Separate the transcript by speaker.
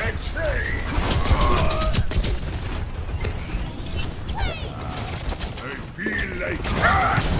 Speaker 1: I
Speaker 2: feel like that!